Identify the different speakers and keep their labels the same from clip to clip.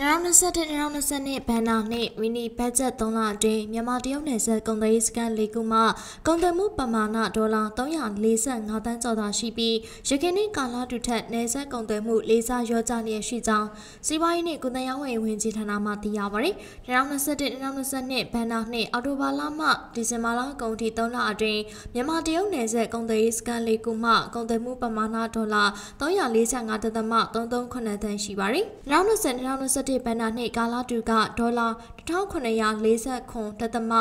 Speaker 1: 2021-2022ဘဏ္ဍာနှစ်မီနီဘတ်ဂျက်3လအတွင်းမြန်မာတရုတ်နယ်စပ်ကုန်သွယ်ရေးစခန်း၄ခုမှကုန်သွယ်မှုပမာဏဒေါ်လာ345တန်းကျော်သာရှိပြီးရခိုင်နှစ်ကာလတူထက်နယ်စပ်ကုန်သွယ်မှုလေးစားရောကြလျက်ရှိကြောင်းစီးပွားရေးနှင့်ကုသရေးဝန်ဝင်ကြီးဌာနမှသိရပါသည်။2021-2022ဘဏ္ဍာနှစ်အောက်တိုဘာလမှဒီဇင်ဘာလကုန်ထိ3လအတွင်းမြန်မာတရုတ်နယ်စပ်ကုန်သွယ်ရေးစခန်း၄ခုမှကုန်သွယ်မှုပမာဏဒေါ်လာ345.33တန်းရှိပါသည်။2020-2021 2021ဘဏ္ဍာနှစ်ကာလတူကဒေါ်လာ1940ခွန်တသမ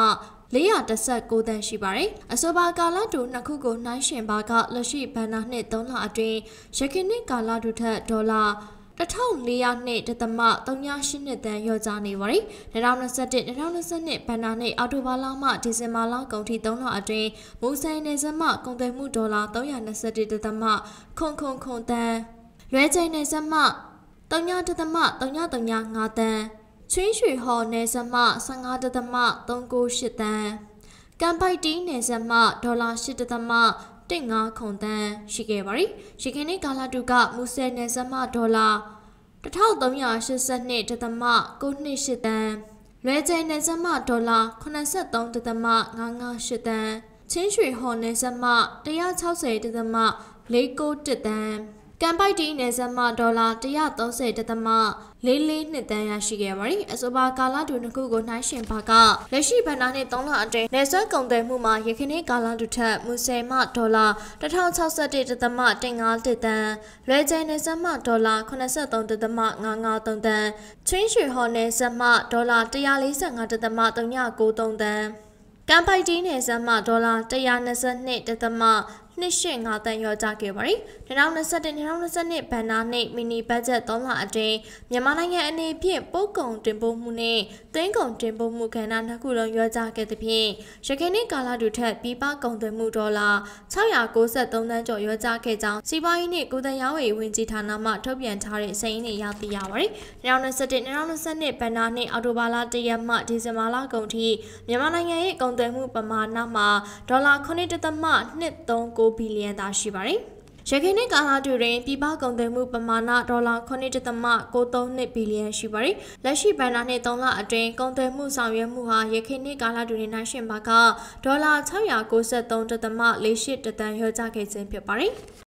Speaker 1: 419တန်းရှိပါတယ်။အဆိုပါကာလတူနှစ်ခုကိုနှိုင်းယှဉ်ပါကလက်ရှိဘဏ္ဍာနှစ်3လအတွင်းရခိုင်နှစ်ကာလတူထက်ဒေါ်လာ1400နှစ်တသမ38နှစ်တန်းလျော့ကျနေပါသည်2021 2022ဘဏ္ဍာနှစ်အောက်တိုဘာလမှဒီဇင်ဘာလကုန်ထိ3လအတွင်းမူဆိုင်နယ်စပ်မှကုန်သွယ်မှုဒေါ်လာ321တသမခွန်ခွန်ခွန်တန်းရွေးချိန်နယ်စပ်မှ 3.3.335တန်းချင်းရွှေဟော်နယ်စမ15.398တန်းကမ်ပိုက်တီနယ်စမဒေါ်လာ8.1 15ခုတန်းရှိခဲ့ပါရီရခိုင်နေ့ကာလတုကမူဆယ်နယ်စမဒေါ်လာ1382.98တန်းလွဲကျင်းနယ်စမဒေါ်လာ83.558တန်းချင်းရွှေဟော်နယ်စမ160.491တန်း ။ကန်ပိုက်တီနယ်စပ်မှဒေါ်လာ130.442တန်းရရှိခဲ့ပါတယ်။အဆိုပါကာလတူနှစ်ခုကိုနှိုင်းယှဉ်ပါကလက်ရှိဘဏ္ဍာနှစ်3လအတွင်းနယ်စပ်ကုန်သွယ်မှုမှာယခင်နှစ်ကာလတူထက်မူဆယ်မှဒေါ်လာ1061.153တန်း၊လွယ်ကျယ်နယ်စပ်မှဒေါ်လာ83.553တန်း၊ချင်းရွှေဟော်နယ်စပ်မှဒေါ်လာ145.393တန်းကမ်ပိုက်တီးနယ်စပ်မှဒေါ်လာ122.3 2.85တန်လျော့ကျခဲ့ပါတယ်။2021-2022ဘဏ္ဍာနှစ်မီနီဘတ်ဂျက်3လအတွင်းမြန်မာနိုင်ငံအနေဖြင့်ပို့ကုန်တင်ပို့မှုနဲ့သွင်းကုန်တင်ပို့မှုကဏ္ဍနှစ်ခုလုံးလျော့ကျခဲ့သဖြင့်ရခိုင်နှစ်ကာလတူထက်ပြည်ပကုန်သွယ်မှုဒေါ်လာ693တန်းကျော်လျော့ကျခဲ့ကြောင်းစီးပွားရေးနှင့်ကုသရေးဝန်ကြီးဌာနမှထုတ်ပြန်ထားတဲ့စာရင်းတွေရသိရပါတယ်။2021-2022ဘဏ္ဍာနှစ်အောက်တိုဘာလ1ရက်မှဒီဇင်ဘာလကုန်ထိမြန်မာနိုင်ငံရဲ့ကုန်သွယ်မှုပမာဏမှာဒေါ်လာ9.239ဘီလီယံသာရှိပါတယ်။ရခိုင်နှစ်ကာလတူတွင်ပြည်ပကုန်သွယ်မှုပမာဏဒေါ်လာ9.632ဘီလီယံရှိပါတယ်။လက်ရှိဘဏ္ဍာနှစ်3လအတွင်းကုန်သွယ်မှုဆောင်ရွက်မှုဟာရခိုင်နှစ်ကာလတူတွင်နိုင်ရှင်ပါကဒေါ်လာ693.48တန်လျော့ကျခဲ့ခြင်းဖြစ်ပါတယ်။